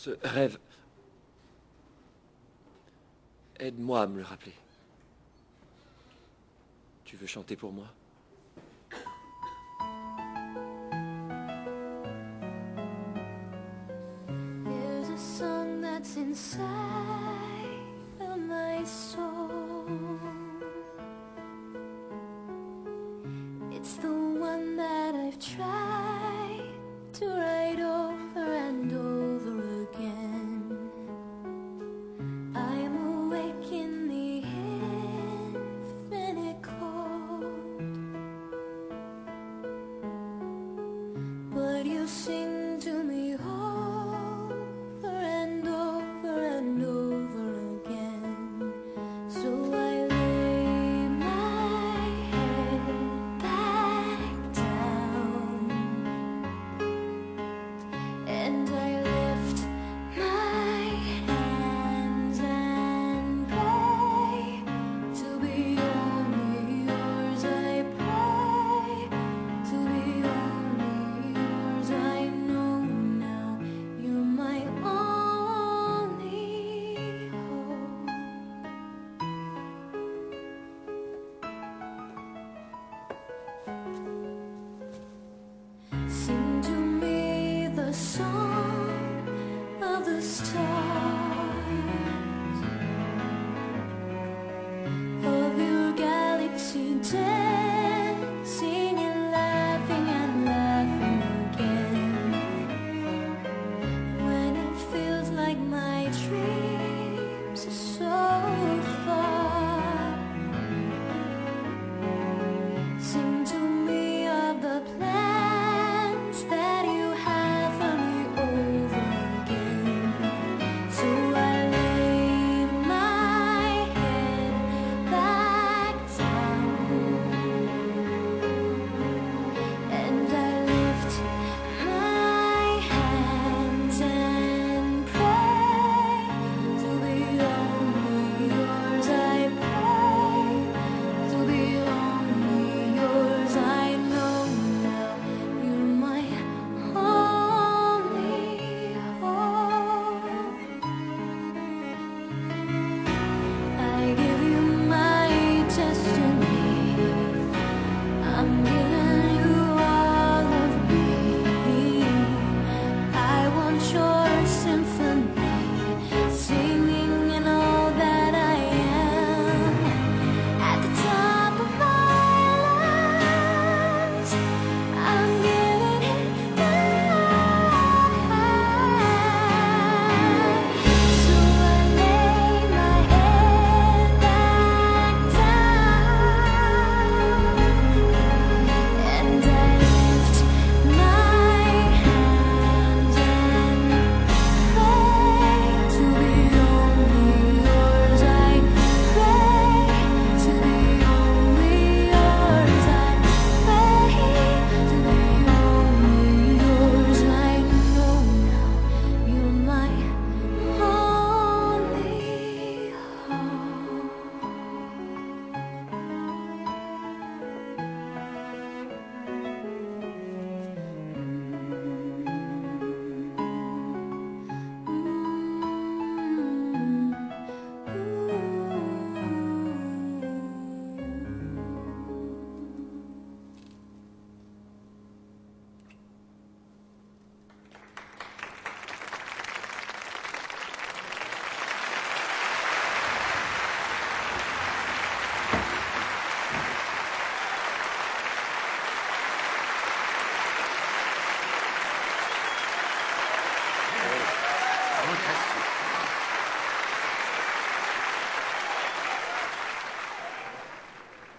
ce rêve. Aide-moi à me le rappeler. Tu veux chanter pour moi? There's a song that's inside of my soul. It's the one that I've tried to write. you sing to me. stars.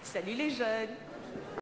Salut les jeunes.